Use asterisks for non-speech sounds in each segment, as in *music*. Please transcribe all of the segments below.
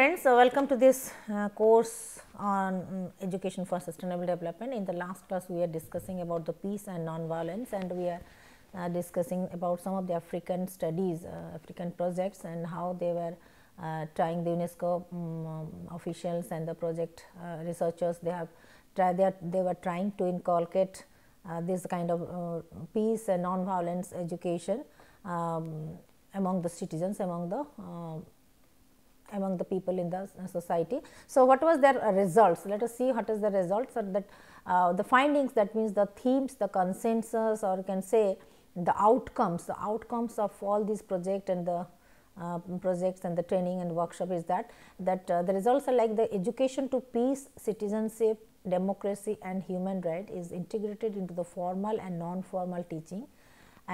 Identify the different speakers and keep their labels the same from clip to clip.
Speaker 1: friends, uh, welcome to this uh, course on um, education for sustainable development. In the last class, we are discussing about the peace and non-violence and we are uh, discussing about some of the African studies, uh, African projects and how they were uh, trying the UNESCO um, officials and the project uh, researchers, they have tried, they, are, they were trying to inculcate this kind of peace and non-violence education um, among the citizens, among the among the people in the society. So, what was their results? Let us see what is the results or that uh, the findings that means the themes, the consensus or you can say the outcomes, the outcomes of all these project and the uh, projects and the training and workshop is that that uh, the results are like the education to peace, citizenship, democracy and human right is integrated into the formal and non-formal teaching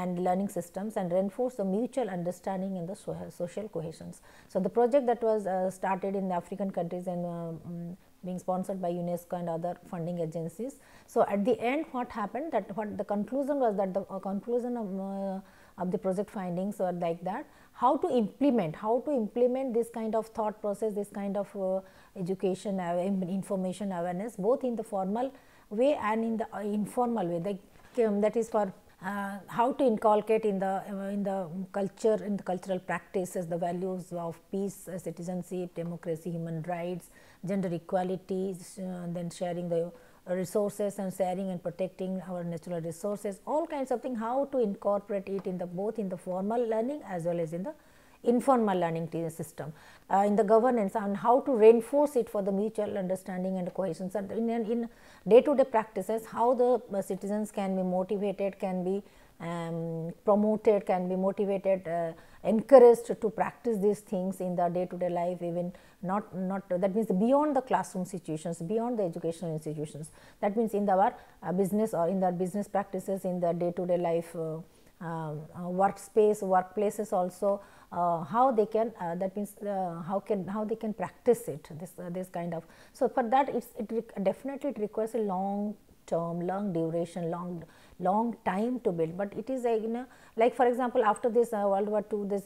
Speaker 1: and learning systems and reinforce the mutual understanding in the social cohesions. So, the project that was uh, started in the African countries and uh, um, being sponsored by UNESCO and other funding agencies. So, at the end what happened that what the conclusion was that the uh, conclusion of, uh, of the project findings were like that how to implement, how to implement this kind of thought process, this kind of uh, education, uh, information awareness both in the formal way and in the informal way like, um, that is for uh, how to inculcate in the uh, in the culture in the cultural practices the values of peace, uh, citizenship, democracy, human rights, gender equality, uh, then sharing the resources and sharing and protecting our natural resources, all kinds of things, how to incorporate it in the both in the formal learning as well as in the informal learning system uh, in the governance and how to reinforce it for the mutual understanding and cohesion. So, in, in day to day practices how the uh, citizens can be motivated, can be um, promoted, can be motivated, uh, encouraged to practice these things in the day to day life even not not that means beyond the classroom situations, beyond the educational institutions. That means in our uh, business or in the business practices in the day to day life uh, um, uh, workspace, workplaces also uh, how they can uh, that means uh, how can how they can practice it this uh, this kind of. So for that it's it definitely it requires a long term long duration long long time to build. But it is a you know like for example after this uh, world war ii this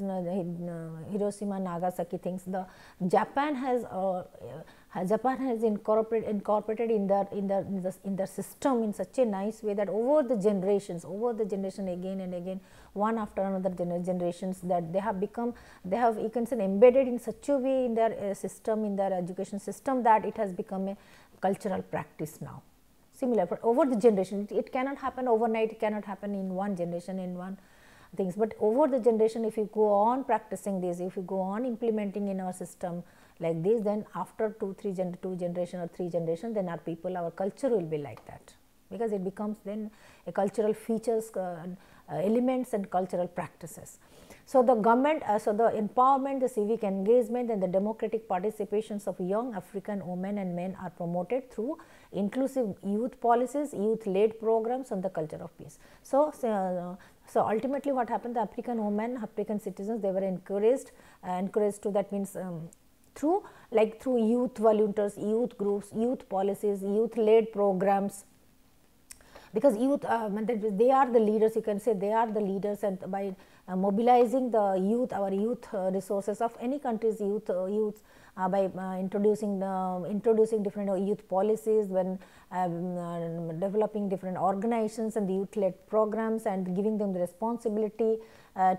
Speaker 1: hiroshima nagasaki things the japan has Japan has incorporated incorporated in their in their in, the, in their system in such a nice way that over the generations over the generation again and again one after another gener generations that they have become they have you can say embedded in such a way in their uh, system in their education system that it has become a cultural practice now. Similar for over the generation it, it cannot happen overnight it cannot happen in one generation in one things. But over the generation if you go on practicing this if you go on implementing in our system like this then after 2 3 gen 2 generation or 3 generation then our people our culture will be like that because it becomes then a cultural features uh, uh, elements and cultural practices. So, the government, uh, so the empowerment, the civic engagement and the democratic participations of young African women and men are promoted through inclusive youth policies, youth led programs on the culture of peace. So, uh, so ultimately what happened the African women, African citizens they were encouraged, uh, encouraged to that means um, through like through youth volunteers, youth groups, youth policies, youth led programs. Because youth uh, they are the leaders you can say they are the leaders and by uh, mobilizing the youth our youth uh, resources of any country's youth uh, youth uh, by uh, introducing the introducing different youth policies when um, developing different organizations and the youth led programs and giving them the responsibility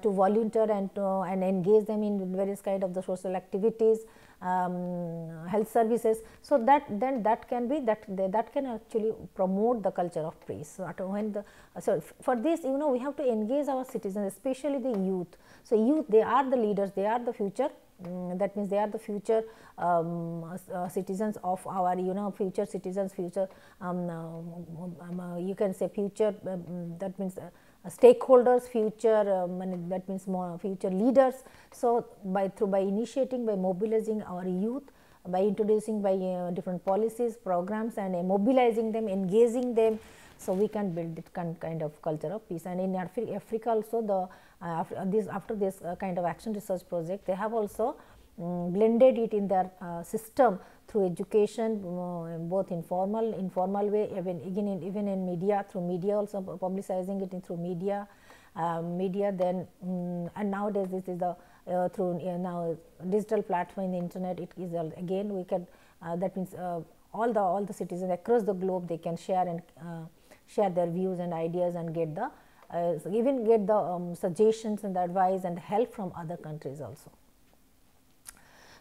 Speaker 1: to volunteer and to, and engage them in various kind of the social activities um, health services. So, that then that can be that that can actually promote the culture of peace. So, when the so for this you know we have to engage our citizens especially the youth. So, youth they are the leaders they are the future um, that means they are the future um, uh, citizens of our you know future citizens future um, uh, you can say future um, that means uh, stakeholders future um, that means more future leaders. So, by through by initiating by mobilizing our youth by introducing by uh, different policies programs and uh, mobilizing them engaging them. So, we can build it kind of culture of peace and in Africa also the uh, this after this uh, kind of action research project they have also um, blended it in their uh, system through education uh, both informal informal way even again in, even in media through media also publicizing it in through media uh, media then um, and nowadays this is the uh, through now digital platform in the internet it is again we can uh, that means all the all the citizens across the globe they can share and share their views and ideas and get the even get the um, suggestions and the advice and help from other countries also.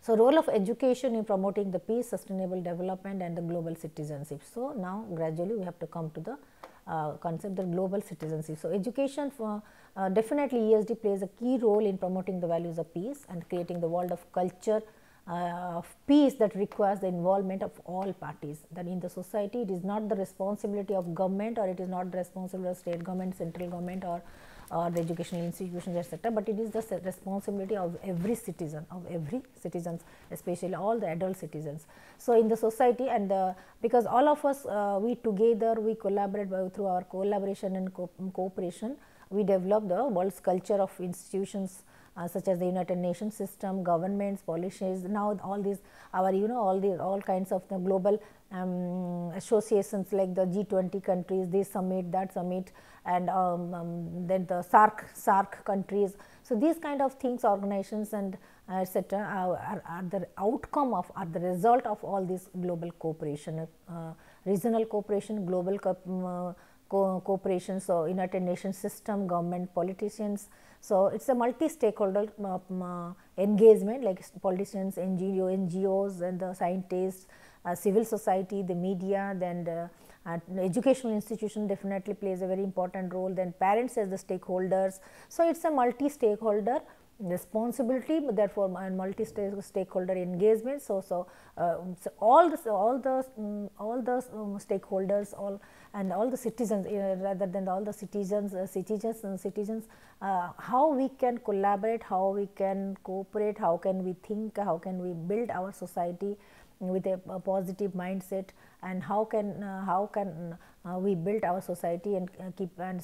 Speaker 1: So, role of education in promoting the peace, sustainable development and the global citizenship. So, now gradually we have to come to the uh, concept of global citizenship. So, education for uh, definitely ESD plays a key role in promoting the values of peace and creating the world of culture uh, of peace that requires the involvement of all parties. That in the society it is not the responsibility of government or it is not the responsibility of state government, central government or or the educational institutions etc., but it is the responsibility of every citizen of every citizens especially all the adult citizens. So, in the society and the, because all of us uh, we together we collaborate by, through our collaboration and co cooperation we develop the world's culture of institutions uh, such as the United Nations system, governments, policies, now all these our you know all these all kinds of the global um, associations like the G20 countries, this summit, that summit and um, um, then the SAARC, SAARC countries. So, these kind of things organizations and uh, etc., are, are, the outcome of are the result of all this global cooperation, uh, regional cooperation, global uh, co cooperation. So, United Nations system, government, politicians. So, it is a multi-stakeholder uh, engagement like politicians, NGO, NGOs and the scientists, uh, civil society, the media, then the uh, educational institution definitely plays a very important role, then parents as the stakeholders. So, it is a multi-stakeholder responsibility therefore, and multi stakeholder engagement. So, so, uh, so all the all the um, all the um, stakeholders all and all the citizens uh, rather than all the citizens uh, citizens and citizens uh, how we can collaborate how we can cooperate how can we think how can we build our society with a, a positive mindset and how can uh, how can uh, we build our society and uh, keep and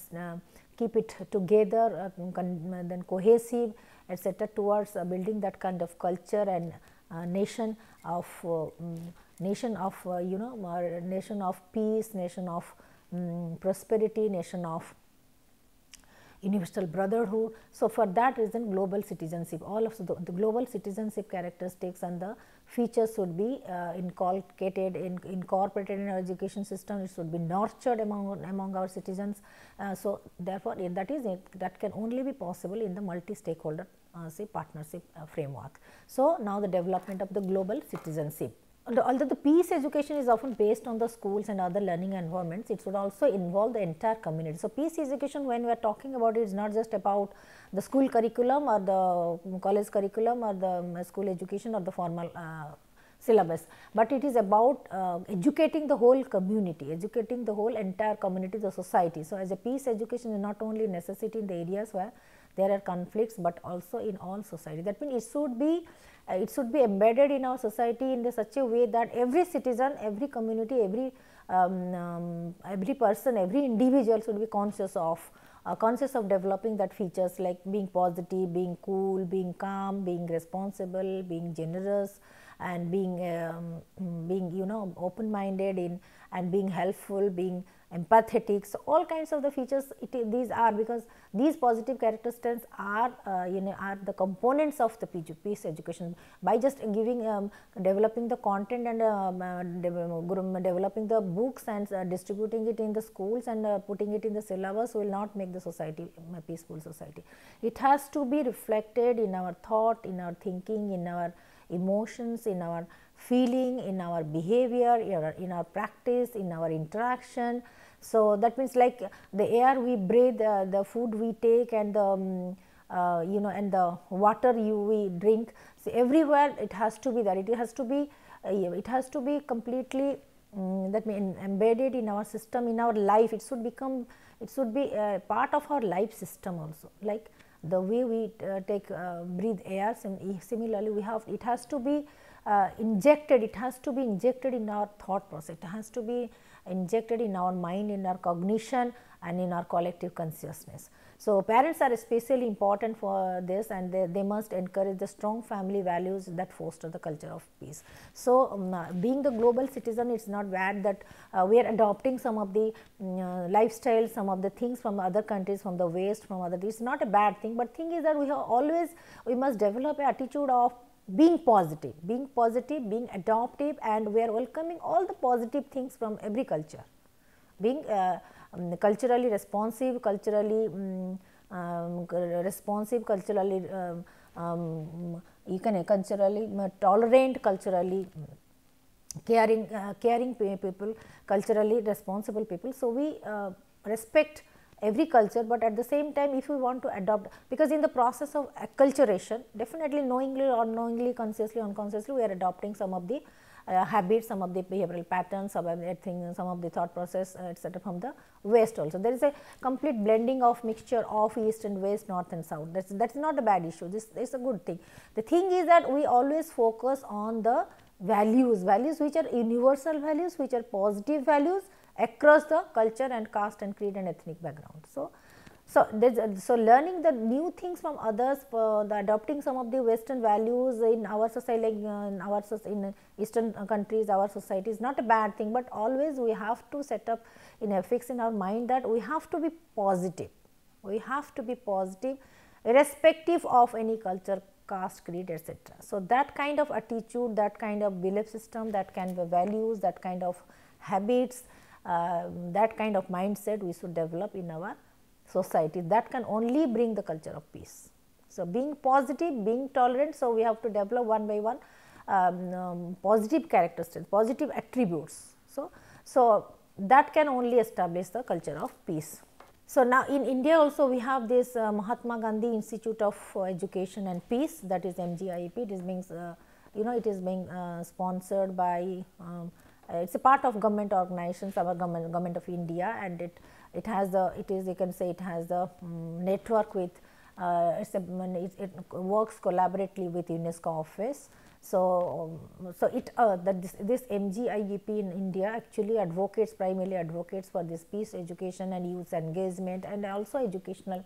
Speaker 1: keep it together then cohesive etc towards building that kind of culture and nation of um, nation of you know nation of peace nation of um, prosperity nation of universal brotherhood. So, for that reason global citizenship all of the, the global citizenship characteristics and the features should be uh, inculcated in, incorporated in our education system it should be nurtured among among our citizens. Uh, so, therefore, that is it that can only be possible in the multi stakeholder uh, say partnership uh, framework. So, now the development of the global citizenship although the peace education is often based on the schools and other learning environments, it should also involve the entire community. So, peace education when we are talking about it is not just about the school curriculum or the college curriculum or the um, school education or the formal uh, syllabus, but it is about uh, educating the whole community, educating the whole entire community, the society. So, as a peace education is not only necessity in the areas where there are conflicts, but also in all society. That means, it should be it should be embedded in our society in such a way that every citizen, every community, every um, um, every person, every individual should be conscious of uh, conscious of developing that features like being positive, being cool, being calm, being responsible, being generous and being um, being you know open minded in and being helpful, being empathetic. So, all kinds of the features it, these are because these positive characteristics are uh, you know are the components of the peace education by just giving um, developing the content and um, uh, developing the books and uh, distributing it in the schools and uh, putting it in the syllabus will not make the society a peaceful society. It has to be reflected in our thought, in our thinking, in our emotions, in our feeling, in our behavior, in our, practice, in our interaction. So, that means like the air we breathe, uh, the food we take and the um, uh, you know and the water you we drink. So, everywhere it has to be there, it has to be uh, it has to be completely um, that means embedded in our system in our life it should become it should be a part of our life system also like the way we uh, take uh, breathe air similarly we have it has to be uh, injected, it has to be injected in our thought process, it has to be injected in our mind, in our cognition and in our collective consciousness. So, parents are especially important for this and they, they must encourage the strong family values that foster the culture of peace. So, um, uh, being the global citizen it is not bad that uh, we are adopting some of the um, uh, lifestyle, some of the things from other countries, from the west, from other, it is not a bad thing, but thing is that we have always, we must develop a attitude of being positive, being positive, being adoptive and we are welcoming all the positive things from every culture. Being uh, um, culturally responsive, culturally um, um, responsive, culturally um, um, you can culturally tolerant, culturally caring, uh, caring people, culturally responsible people. So, we uh, respect every culture, but at the same time if we want to adopt because in the process of acculturation definitely knowingly or unknowingly consciously unconsciously we are adopting some of the uh, habits, some of the behavioral patterns, some of the things, some of the thought process uh, etc. from the west also. There is a complete blending of mixture of east and west, north and south that is that is not a bad issue, this is a good thing. The thing is that we always focus on the values, values which are universal values, which are positive values across the culture and caste and creed and ethnic background. So, so, so learning the new things from others, uh, the adopting some of the western values in our society like uh, in our in eastern countries our society is not a bad thing, but always we have to set up in a fix in our mind that we have to be positive, we have to be positive irrespective of any culture caste creed etc. So, that kind of attitude that kind of belief system that kind of values that kind of habits that kind of mindset we should develop in our society that can only bring the culture of peace. So, being positive, being tolerant, so we have to develop one by one um, um, positive characteristics, positive attributes. So, so that can only establish the culture of peace. So, now in India also we have this uh, Mahatma Gandhi Institute of Education and Peace that is MGIEP, it is being uh, you know it is being uh, sponsored by um, it is a part of government organizations our government, government of India and it it has the it is you can say it has the um, network with uh, it's a, it, it, works collaboratively with UNESCO office. So, um, so it uh, that this, this MGIEP in India actually advocates primarily advocates for this peace education and youth engagement and also educational uh,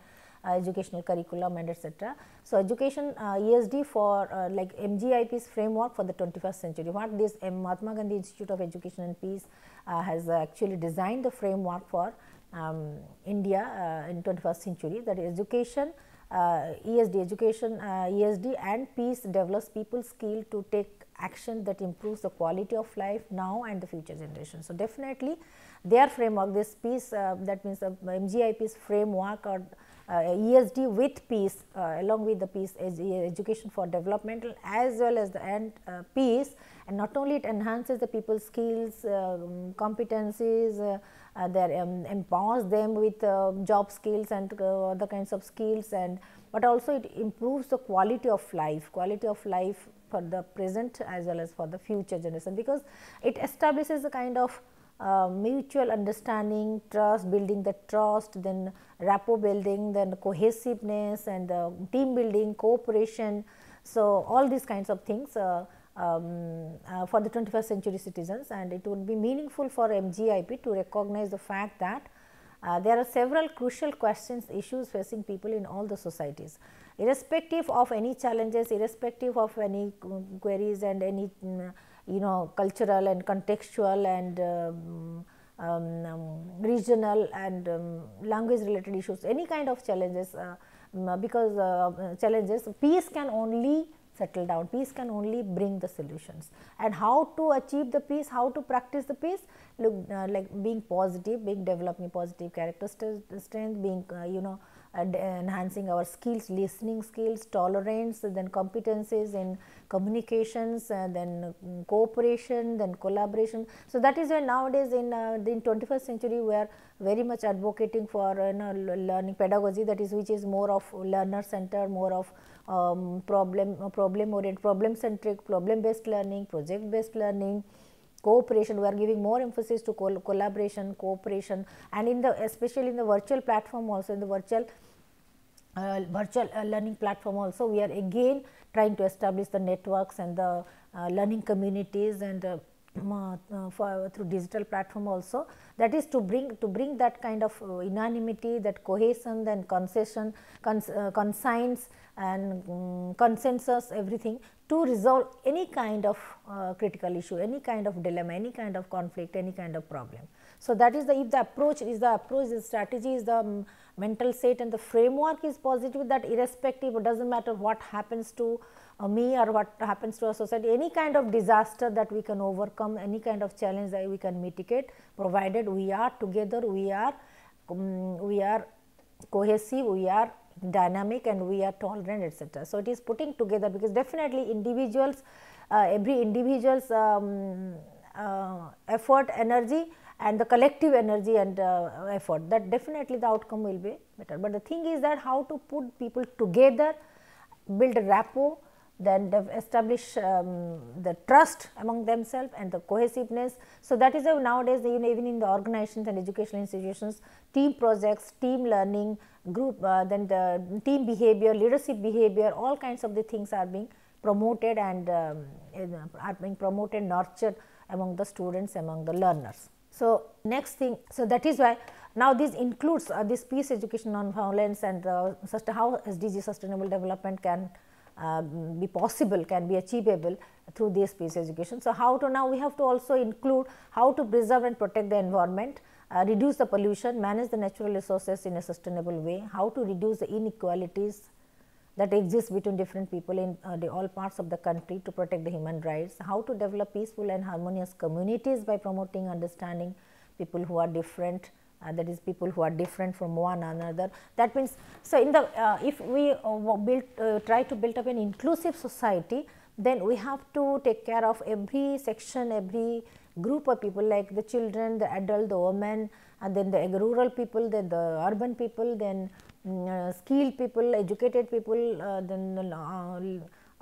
Speaker 1: educational curriculum and etc. So, education uh, ESD for uh, like MGIP's framework for the 21st century. What this M. Mahatma Gandhi Institute of Education and Peace uh, has actually designed the framework for um, India uh, in 21st century that is education, uh, ESD education, uh, ESD and peace develops people's skill to take action that improves the quality of life now and the future generation. So, definitely their framework this peace uh, that means the MGIP's framework or uh, ESD with peace uh, along with the peace education for developmental as well as the end peace. And not only it enhances the people's skills, um, competencies, uh, they um, empowers them with uh, job skills and uh, other kinds of skills and but also it improves the quality of life, quality of life for the present as well as for the future generation because it establishes a kind of uh, mutual understanding, trust, building the trust, then rapport building, then cohesiveness and uh, team building, cooperation. So, all these kinds of things uh, um, uh, for the 21st century citizens and it would be meaningful for MGIP to recognize the fact that uh, there are several crucial questions issues facing people in all the societies irrespective of any challenges irrespective of any queries and any mm, you know cultural and contextual and um, um, um, regional and um, language related issues any kind of challenges uh, because uh, challenges peace can only settle down. Peace can only bring the solutions. And how to achieve the peace, how to practice the peace, look uh, like being positive, being developing positive character strength, being uh, you know enhancing our skills, listening skills, tolerance, then competencies in communications, uh, then um, cooperation, then collaboration. So, that is why nowadays in uh, the 21st century we are very much advocating for uh, learning pedagogy that is which is more of learner center, more of um, problem problem oriented problem centric problem based learning project based learning cooperation we are giving more emphasis to col collaboration cooperation and in the especially in the virtual platform also in the virtual uh, virtual uh, learning platform also we are again trying to establish the networks and the uh, learning communities and uh, *clears throat* uh, for, through digital platform also. That is to bring to bring that kind of uh, unanimity that cohesion then concession cons, uh, conscience and um, consensus everything to resolve any kind of uh, critical issue any kind of dilemma any kind of conflict any kind of problem. So that is the if the approach is the approach the strategy is the um, mental state and the framework is positive that irrespective it does not matter what happens to uh, me or what happens to our society, any kind of disaster that we can overcome, any kind of challenge that we can mitigate provided we are together, we are um, we are cohesive, we are dynamic and we are tolerant etc. So, it is putting together because definitely individuals, uh, every individual's um, uh, effort, energy and the collective energy and uh, effort that definitely the outcome will be better. But the thing is that how to put people together, build rapport then they establish um, the trust among themselves and the cohesiveness. So, that is how nowadays even in the organizations and educational institutions team projects, team learning, group uh, then the team behavior, leadership behavior all kinds of the things are being promoted and um, are being promoted nurtured among the students among the learners. So, next thing so that is why now this includes uh, this peace education on violence and uh, how SDG sustainable development can uh, be possible can be achievable through this peace education. So, how to now we have to also include how to preserve and protect the environment, uh, reduce the pollution, manage the natural resources in a sustainable way, how to reduce the inequalities that exist between different people in uh, the all parts of the country to protect the human rights, how to develop peaceful and harmonious communities by promoting understanding people who are different, uh, that is people who are different from one another. That means, so in the uh, if we uh, build uh, try to build up an inclusive society, then we have to take care of every section, every group of people like the children, the adult, the women and then the rural people, then the urban people, then um, skilled people, educated people, uh, then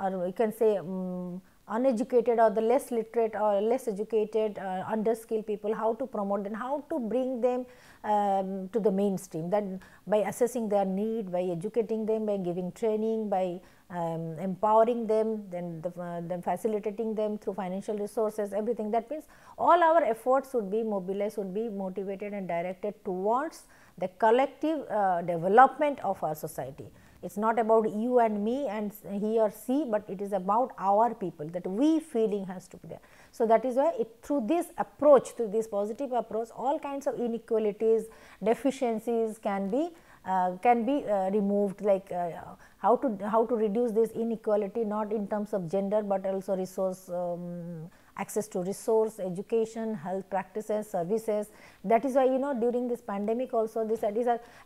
Speaker 1: or we can say um, uneducated or the less literate or less educated uh, underskilled people how to promote and how to bring them um, to the mainstream. That by assessing their need by educating them by giving training by um, empowering them then the, uh, then facilitating them through financial resources everything. That means all our efforts would be mobilized would be motivated and directed towards the collective uh, development of our society it is not about you and me and he or she, but it is about our people that we feeling has to be there. So, that is why it through this approach through this positive approach all kinds of inequalities deficiencies can be uh, can be uh, removed like uh, how to how to reduce this inequality not in terms of gender, but also resource um, access to resource, education, health practices, services. That is why you know during this pandemic also this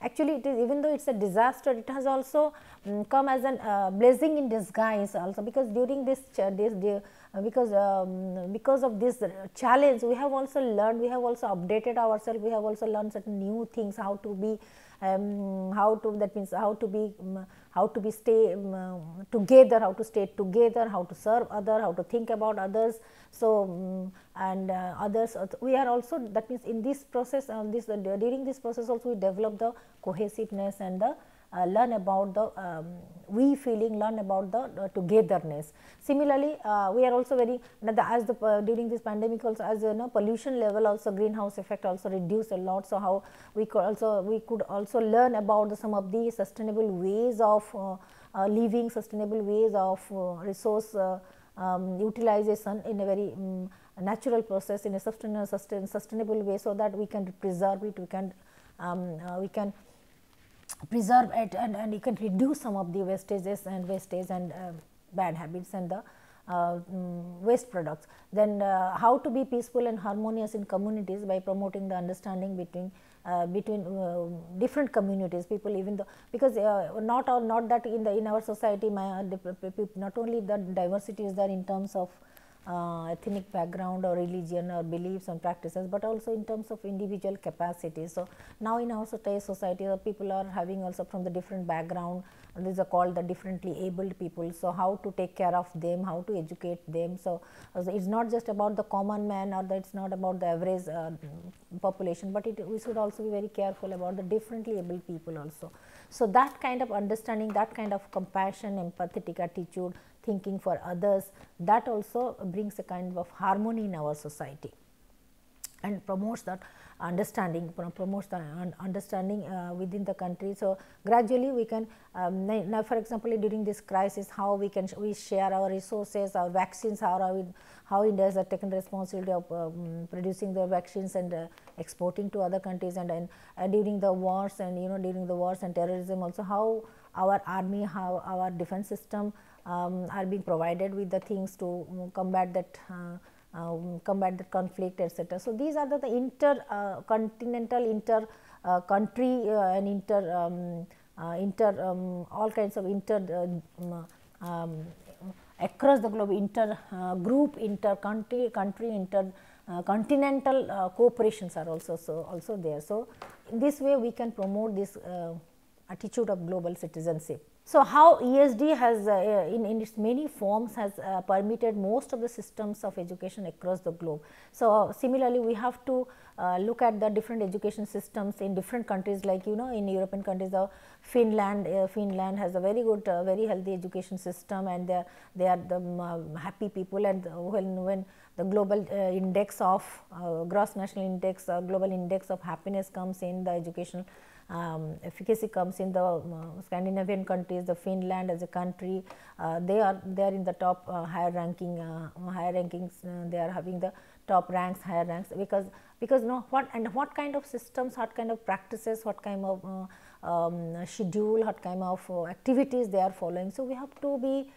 Speaker 1: actually it is even though it is a disaster it has also um, come as a uh, blessing in disguise also because during this this, this uh, because um, because of this challenge we have also learned we have also updated ourselves we have also learned certain new things how to be um, how to that means how to be um, how to be stay um, together how to stay together how to serve other how to think about others. So um, and uh, others uh, we are also that means in this process uh, this during this process also we develop the cohesiveness and the uh, learn about the um, we feeling, learn about the uh, togetherness. Similarly, uh, we are also very as the uh, during this pandemic also as you know pollution level also greenhouse effect also reduced a lot. So, how we could also we could also learn about the, some of the sustainable ways of uh, uh, living, sustainable ways of resource um, utilization in a very um, natural process in a sustainable, sustainable way. So, that we can preserve it, we can um, we can preserve it and, and you can reduce some of the wastages and wastage and uh, bad habits and the uh, um, waste products. Then uh, how to be peaceful and harmonious in communities by promoting the understanding between uh, between uh, different communities people even though because uh, not all not that in the in our society my, not only the diversity is there in terms of uh, ethnic background or religion or beliefs and practices, but also in terms of individual capacity. So, now in our society the people are having also from the different background these are called the differently abled people. So, how to take care of them, how to educate them. So, uh, it is not just about the common man or that it is not about the average uh, population, but it, we should also be very careful about the differently abled people also. So, that kind of understanding, that kind of compassion, empathetic attitude, thinking for others that also brings a kind of harmony in our society and promotes that understanding promotes the understanding uh, within the country. So, gradually we can um, now for example, during this crisis how we can sh we share our resources our vaccines how are we how India has taken responsibility of um, producing the vaccines and uh, exporting to other countries and, and uh, during the wars and you know during the wars and terrorism also how our army how our defense system um, are being provided with the things to um, combat that uh, um, combat the conflict etc. So, these are the, the inter uh, continental inter uh, country uh, and inter um, uh, inter um, all kinds of inter uh, um, across the globe inter group inter country country inter continental cooperations are also so also there. So, in this way we can promote this attitude of global citizenship. So, how ESD has uh, in, in its many forms has uh, permitted most of the systems of education across the globe. So, similarly we have to uh, look at the different education systems in different countries like you know in European countries the Finland, uh, Finland has a very good uh, very healthy education system and they are, they are the um, happy people and when, when the global uh, index of gross national index or global index of happiness comes in the education um, efficacy comes in the uh, Scandinavian countries, the Finland as a country, uh, they are they are in the top uh, higher ranking, uh, higher rankings. Uh, they are having the top ranks, higher ranks because because no what and what kind of systems, what kind of practices, what kind of uh, um, schedule, what kind of activities they are following. So we have to be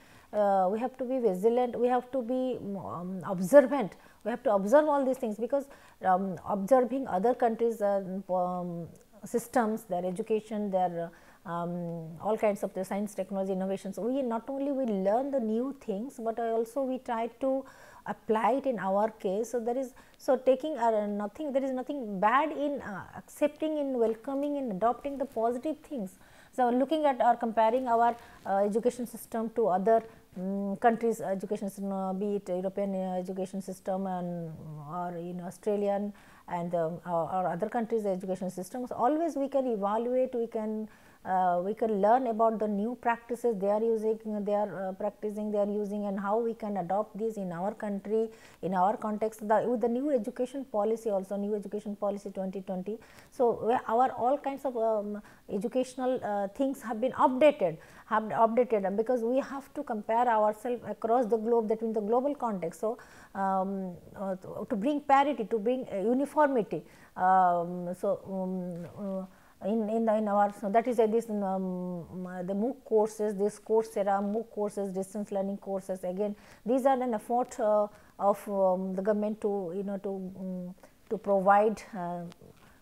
Speaker 1: we have to be vigilant, we have to be um, observant we have to observe all these things because um, observing other countries uh, um, systems, their education, their um, all kinds of the science, technology, innovations. We not only we learn the new things, but also we try to apply it in our case. So, there is so taking uh, nothing there is nothing bad in uh, accepting in welcoming and adopting the positive things. So, looking at or comparing our uh, education system to other um, countries education system, be it European uh, education system and or in Australian and um, or, or, other countries education systems always we can evaluate we can uh, we can learn about the new practices they are using they are uh, practicing they are using and how we can adopt these in our country in our context the, with the new education policy also new education policy 2020 so our all kinds of um, educational uh, things have been updated have updated because we have to compare ourselves across the globe that in the global context so um, uh, to bring parity, to bring uniformity. Um, so, um, uh, in in, the, in our so that is uh, this um, the MOOC courses, this Coursera MOOC courses, distance learning courses. Again, these are an effort uh, of um, the government to you know to um, to provide uh,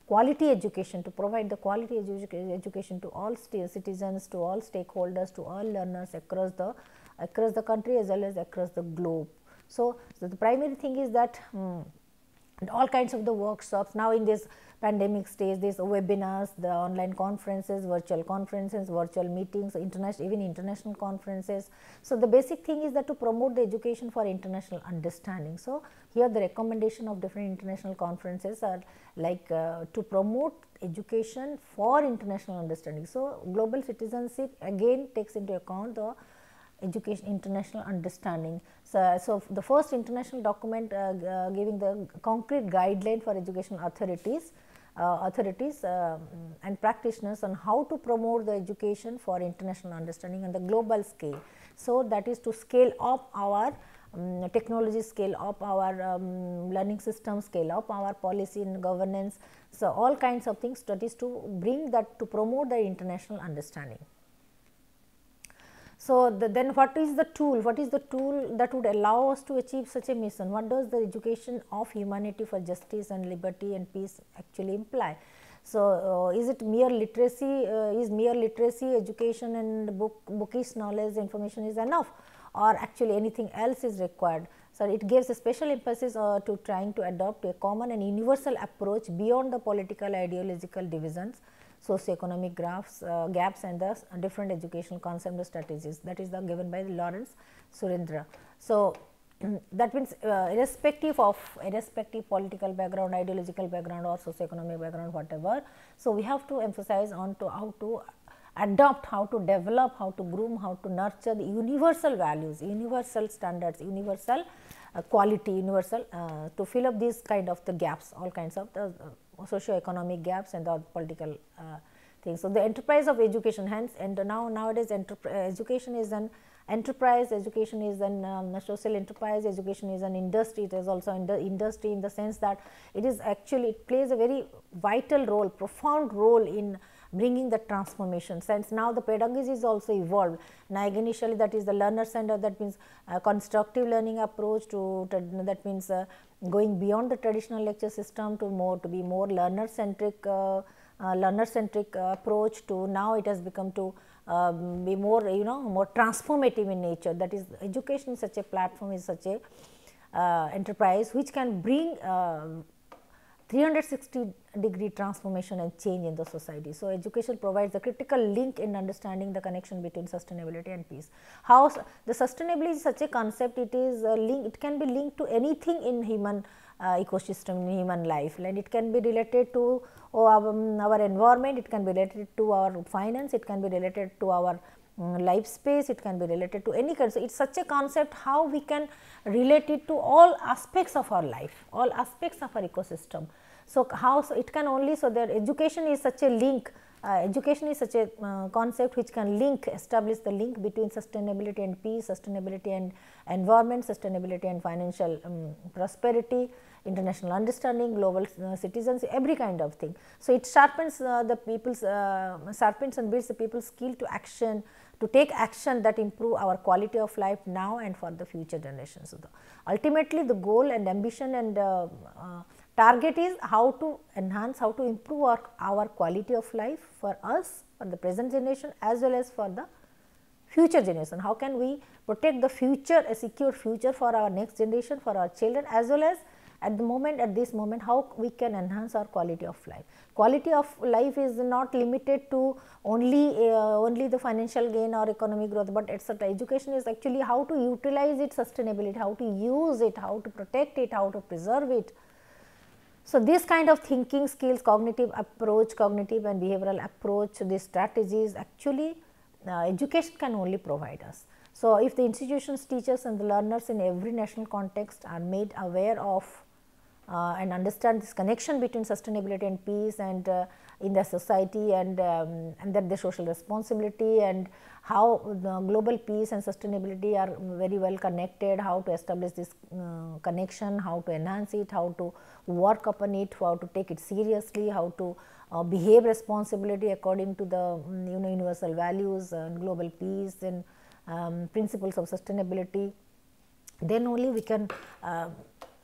Speaker 1: quality education, to provide the quality edu education to all citizens, to all stakeholders, to all learners across the across the country as well as across the globe. So, so the primary thing is that um, all kinds of the workshops now in this pandemic stage, these webinars, the online conferences, virtual conferences, virtual meetings, international even international conferences. So, the basic thing is that to promote the education for international understanding. So, here the recommendation of different international conferences are like uh, to promote education for international understanding. So, global citizenship again takes into account the education international understanding. So, so the first international document uh, uh, giving the concrete guideline for education authorities uh, authorities uh, and practitioners on how to promote the education for international understanding on the global scale. So, that is to scale up our um, technology scale up our um, learning system scale up our policy and governance. So, all kinds of things that is to bring that to promote the international understanding. So, the, then what is the tool? What is the tool that would allow us to achieve such a mission? What does the education of humanity for justice and liberty and peace actually imply? So, uh, is it mere literacy, uh, is mere literacy, education and book, bookish knowledge information is enough or actually anything else is required? So, it gives a special emphasis uh, to trying to adopt a common and universal approach beyond the political ideological divisions socioeconomic graphs, uh, gaps and the different educational concept strategies that is the given by Lawrence Surendra. So, *clears throat* that means uh, irrespective of irrespective political background, ideological background or socioeconomic background whatever. So, we have to emphasize on to how to adopt, how to develop, how to groom, how to nurture the universal values, universal standards, universal uh, quality, universal uh, to fill up these kind of the gaps, all kinds of the uh, socio-economic gaps and the political uh, things. So, the enterprise of education hence and now nowadays education is an enterprise, education is an um, social enterprise, education is an industry, it is also in industry in the sense that it is actually it plays a very vital role, profound role in bringing the transformation. Since now the pedagogy is also evolved. Now, initially that is the learner center that means constructive learning approach to that means uh, going beyond the traditional lecture system to more to be more learner centric uh, uh, learner centric approach to now it has become to um, be more you know more transformative in nature that is education such a platform is such a uh, enterprise which can bring uh, 360 degree transformation and change in the society. So, education provides a critical link in understanding the connection between sustainability and peace. How the sustainability is such a concept, it is a link, it can be linked to anything in human uh, ecosystem in human life and it can be related to oh, our, um, our environment, it can be related to our finance, it can be related to our life space, it can be related to any kind. So, it is such a concept how we can relate it to all aspects of our life, all aspects of our ecosystem. So, how so it can only so that education is such a link uh, education is such a uh, concept which can link establish the link between sustainability and peace, sustainability and environment, sustainability and financial um, prosperity, international understanding, global uh, citizens, every kind of thing. So, it sharpens uh, the people's uh, sharpens and builds the people's skill to action to take action that improve our quality of life now and for the future generations. So, the, ultimately the goal and ambition and uh, Target is how to enhance, how to improve our, our quality of life for us, for the present generation as well as for the future generation. How can we protect the future, a secure future for our next generation, for our children as well as at the moment at this moment how we can enhance our quality of life. Quality of life is not limited to only uh, only the financial gain or economic growth, but etc. Education is actually how to utilize its sustainability, how to use it, how to protect it, how to preserve it, so, this kind of thinking skills, cognitive approach, cognitive and behavioral approach, these strategies actually uh, education can only provide us. So, if the institutions, teachers and the learners in every national context are made aware of uh, and understand this connection between sustainability and peace and uh, in the society and, um, and that the social responsibility and how the global peace and sustainability are very well connected, how to establish this uh, connection, how to enhance it, how to work upon it, how to take it seriously, how to uh, behave responsibility according to the um, you know universal values and global peace and um, principles of sustainability, then only we can uh,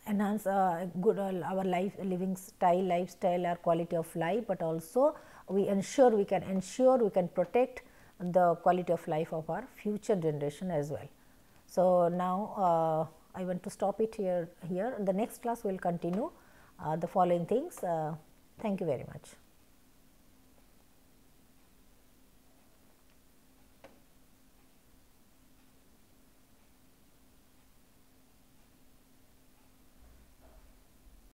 Speaker 1: enhance uh, good uh, our life living style, lifestyle, our quality of life, but also we ensure we can ensure we can protect the quality of life of our future generation as well. So, now uh, I want to stop it here here. The next class will continue uh, the following things. Uh, thank you very much.